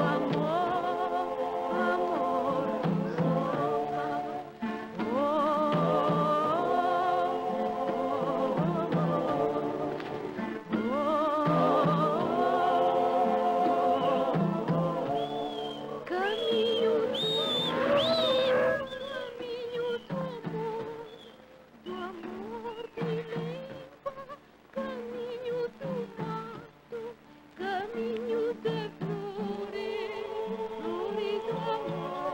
amor. Oh.